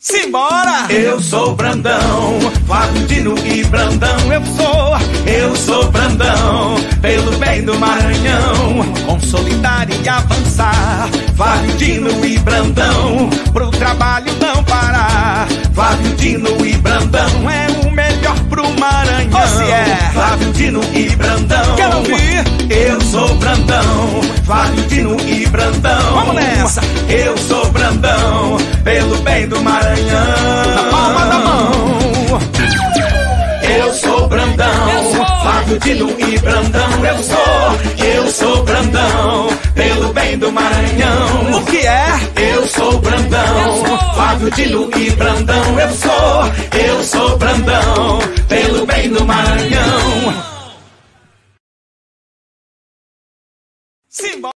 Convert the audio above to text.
Simbora! Eu sou Brandão, Flávio Dino e Brandão, eu sou, eu sou Brandão, pelo bem do Maranhão, consolidar e avançar. Flávio Dino e Brandão, pro trabalho não parar. Flávio Dino e Brandão é o melhor pro Maranhão. Você é Flávio Dino e Brandão. Quer ouvir? Eu sou Brandão, Flávio Dino e Brandão. Vamos nessa! Eu sou Brandão, pelo bem do Maranhão. Na palma da mão! Eu sou Brandão, Eu sou. Flávio Dino e Brandão. Eu sou, eu sou Brandão, pelo bem do Maranhão. O que é? Eu sou Brandão, Eu sou. Flávio Dino e Brandão. Eu sou, eu sou Brandão, pelo bem do Maranhão. Simbora!